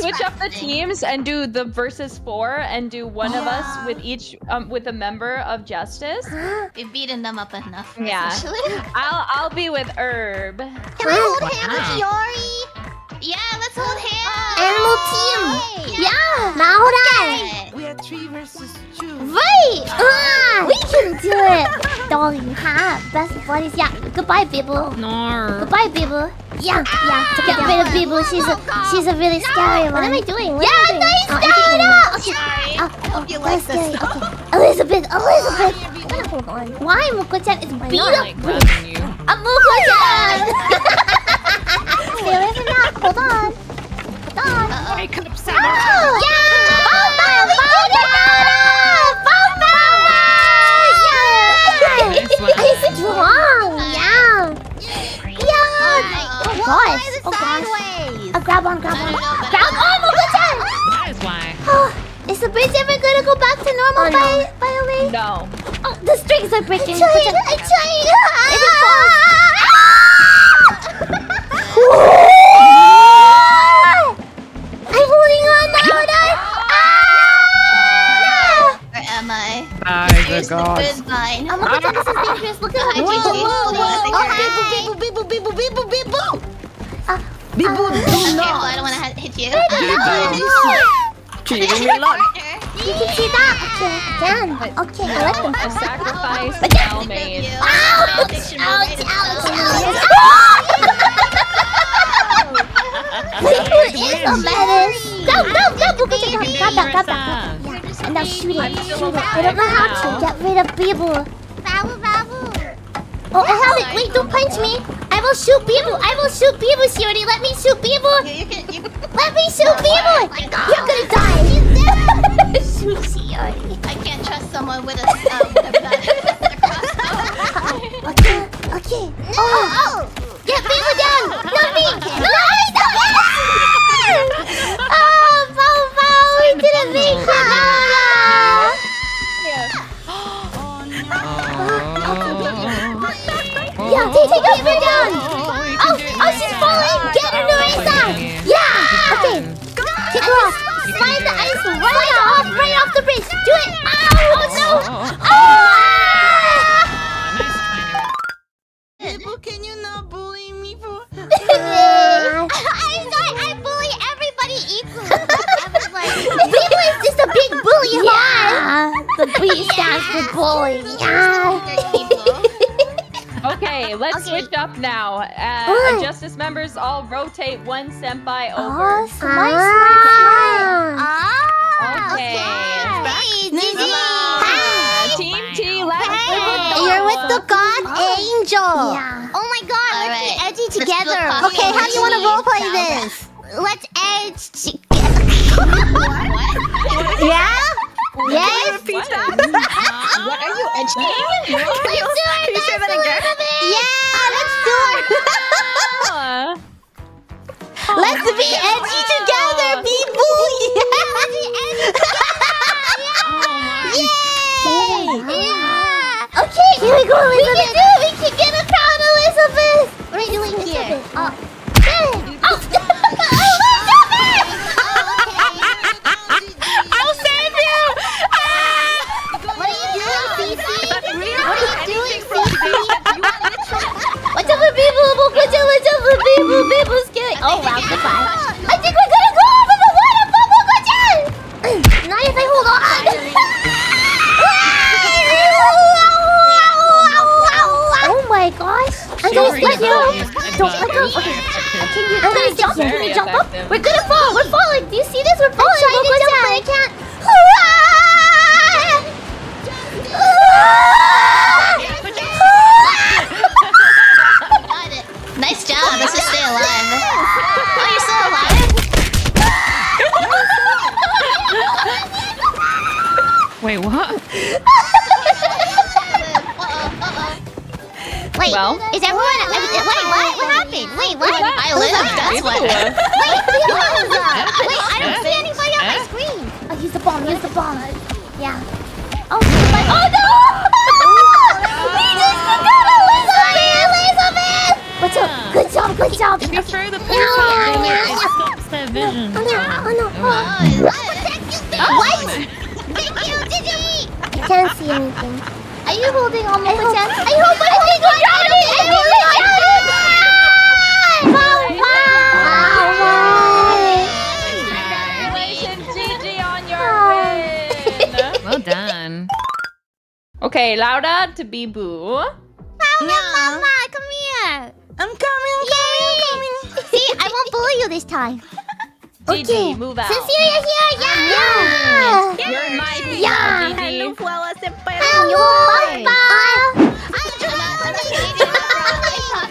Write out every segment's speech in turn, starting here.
switch up the teams and do the versus four and do one yeah. of us with each um, with a member of Justice. We've beaten them up enough. Yeah. I'll I'll be with Herb. Can I hold hands with Yori? Yeah, let's hold hands. Animal team. Yeah. Now okay. We are three versus two. Wait. Ah, we can do it. darling. Ha. Best buddies. Yeah. Goodbye, people. No. Goodbye, people. Yeah, yeah. Ah, to get rid of Bibble, she's a she's a really scary one. What am I doing? What yeah, am I doing? nice oh, Okay. Oh, oh, You oh, that's like this. Okay. Elizabeth, Elizabeth. I'm gonna hold on. Why, Moko-chan? It's beat up. like grabbing you. I'm Moko-chan. Stay away from that. Hold on. Hold on. Wake up, Oh, Sam. yeah! Gosh! Oh gosh! Sideways. Uh, grab on, grab on. I don't know, but- Grab on, Moko-chan! That is why. Oh, is the bridge ever gonna go back to normal by, by the way? No. Oh, the strings are breaking. I'm trying, I'm trying. If it falls... Oh, Here's the good vine. Oh, look at this is dangerous. Look at Hi, that. Gigi. Whoa, whoa, Oh, whoa. hi. Biboo, bibu, bibu, bibu, bibu. Ah, Biboo, do Okay, not. well, I don't want to hit you. Cheating me a lot. You can see that? Okay, can. Okay, I like them. A sacrifice Thank well made. you. Ouch! Addiction Ouch! related Ouch! stuff. Ouch! Who is the menace? Go, go, go! Moko-chan, grab that, grab that. Yeah, and now shoot it, shoot it. I don't know how to get rid of Biboo. Babu, babu. Oh, I have it. Wait, don't punch me. I will shoot Biboo. I will shoot Biboo, Shorty. Let me shoot Biboo. You, you can, you Let me shoot Biboo. You're gonna die. shoot Shorty. I can't trust someone with a, um, a, a crossbow. Okay, okay. Oh, oh. Get Biboo down. Not me. No, stop it. B stands for bully. Yeah. Okay, let's Okay. switch up now. Uh, Alright. Justice members all rotate one senpai Oh, over. smart, smart, Ah, Okay. Hey, Gigi. Uh, Team T, let's Hey. You're with the god Angel. Yeah. Oh my god, let's let's be be edgy edgy together. together. Okay, how do you wanna roleplay this? Let's edge together. yeah? Yes? Repeat that? What are you edging? Let's do it. Can you say that again? Yeah, let's do it. Uh, Let's be edgy together, people. Yeah. Yay! Yeah. Okay, here we go, Elizabeth. Very you jump up? effective. We're gonna fall! We're falling! Do you see this? We're falling! I'm trying to jump, but I can't! Got it. Nice job. Let's just stay alive. Oh, you're still alive? Wait, what? Wait, Well. is everyone? Wait, what? What happened? Wait, what? I live. That's what. Wait, Wait, I don't see anybody on my screen. Oh, use the bomb. Use the bomb. Yeah. Oh, but, oh no! we just oh, forgot Elizabeth! Elizabeth! What's up? Good job, good job. If you throw the ping Yeah, pong, yeah, yeah, it stops their vision. Oh no, oh no. Oh, Oh. is that- What? Thank you, Gigi! I can't see anything. Are you holding on my chance? I hope I think I got it! I hope I got it! Wow, Congratulations, Gigi, on your. Well done. okay, Laura to be Boo. Mama, come here! I'm coming, I'm coming, I'm coming. See, I won't bully you this time. Gigi, okay. move out. Since here, yeah! Yeah! yeah. You're my people, yeah. Gigi. Hello, Flower Senpai. Hello, Papa!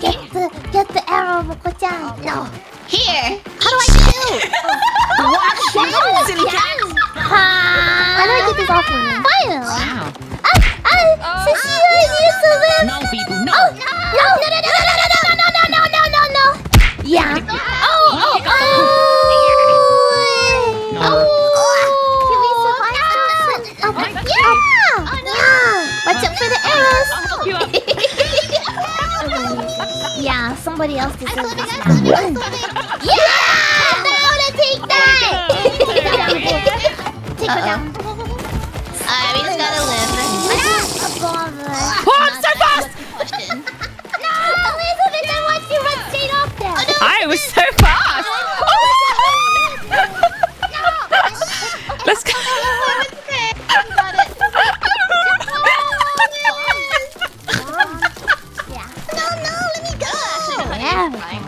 get the, get the arrow, Moko-chan. No. Here! How do I shoot? oh. Watch shoes and cats! How do I get this off of me? Fire! Wow. Ah, ah! Since you're here, so No, people, no! Oh, no! No, no, no, no! no. Somebody else deserves this now. Yeah! Wanna take that! Take her down.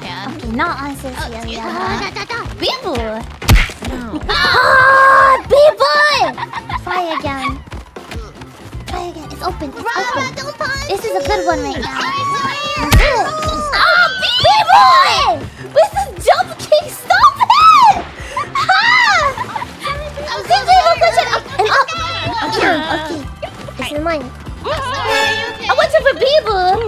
Yeah. Okay, not on Cecilia. excuse me. Biboo! No. Ah, Biboo! Try again. Try again. It's open. It's open. This is a good one right now. Ah, Biboo! With this jump stop it! Ah! Yeah, okay. This is mine. I want you for Biboo.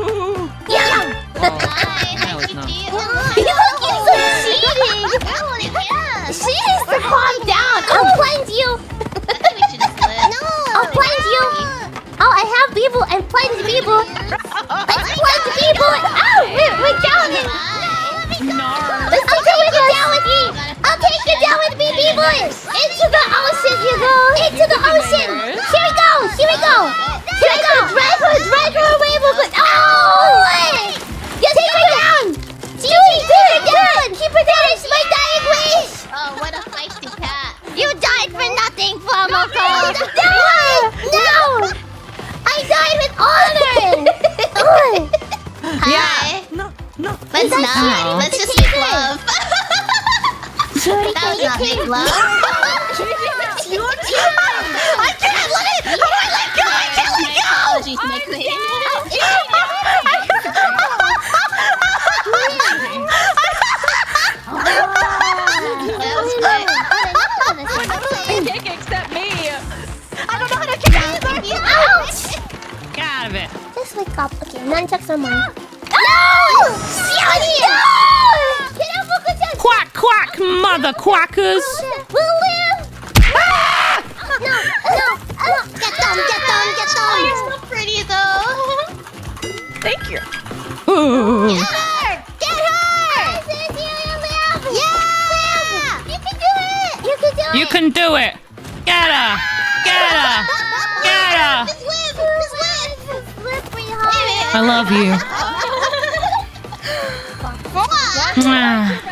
Go. Here we go. Drag her, drag her away. We'll. Oh! You take her down. Judy, take her down. Keep her down. It's my dying wish. Oh, what a feisty cat. You died for nothing, Flamoko! No! No! I died with honor! Hi. No, no. Let's not. not- Let's just make love. Shorty, That was not make love. mother quackers. Ah! No, no! Get them, get them, get Oh, you're so pretty though. Thank you. Ooh. Get her! Get her! Cecilia! Yeah! You can do it! You can do it! You can do it. Get her. Get her. Get her. Just live! Just live! Just live! I love you.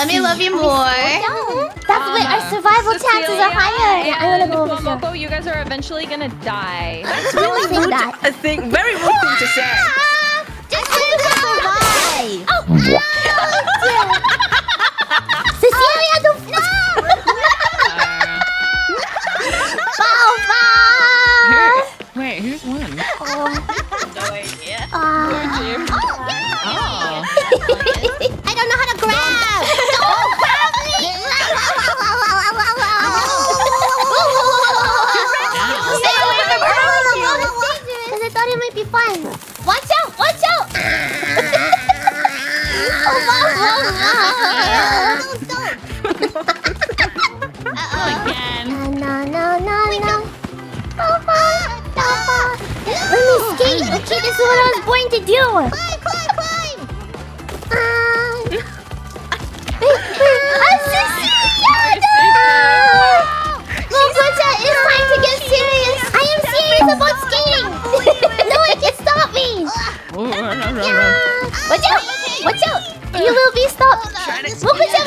let me love you more. That's why our uh, survival chances are higher! Yeah, I wanna go over here. Momoko, you guys are eventually gonna die. That's Really think that. I think very rude thing to say. Just live to survive! Oh! Oh, whoa, No, no, no, no. no. Let me skate, Okay, This is what I was born to do. 来，不会。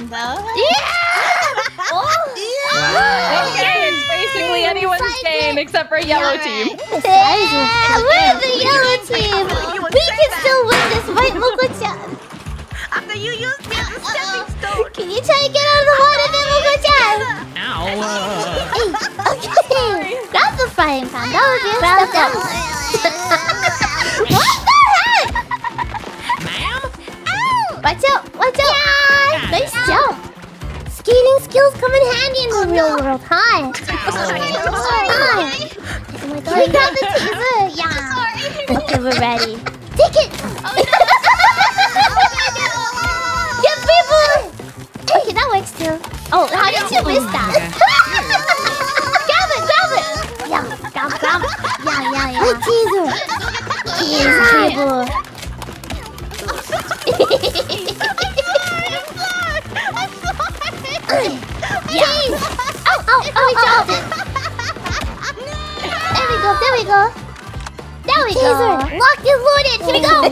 Everyone though. Oh, okay, it's basically anyone's game except for yellow team. Yeah, we're the yellow team. We can still win this, right, Moko-chan? After you use the stepping stone. Can you try to get out of the water, then, Moko-chan? Ow. Hey, okay. Grab the frying pan. That was your step Okay, we're ready. Take it. Get people. Okay, that works too. Oh, how did you miss that? grab it, grab it. Yeah, grab, grab it. Yeah, yeah, yeah. The teaser. Teaser people. Yeah. Oh, oh, oh, oh, oh. There we go, there we go. There we go. Locked and loaded. Here we go. Oh.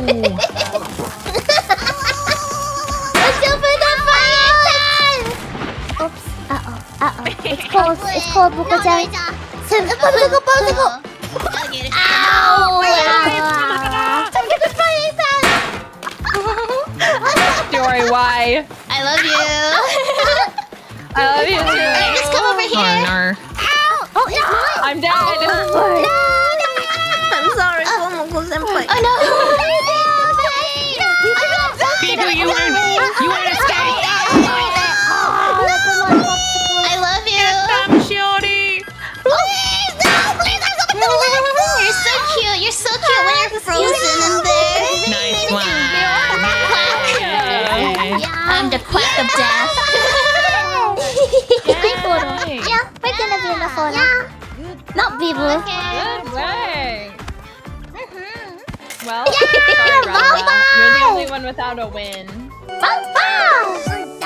Let's go for the fire! Oh. Oops. Uh-oh. Uh-oh. It's cold. It's cold, Buko-chan. Sim, go, go, go, go, go. Ow! Time to get the frying pan. Story why? I love you. I love you too. Just come over Oh, here. no. Oh, it's mine. I'm dead. Oh, I'm sorry, Momoko. Oh no! People, you weren't. You weren't escape. I love you. Stop, shorty. Please, no, please, I'm something to. You're so cute. You're so cute when you're frozen in there. Nice one. Quack. Yay. I'm the quack of death. Yeah, we're gonna be in the photo. Yeah. Not people. Okay. sorry. You're the only one without a win. Bye bye.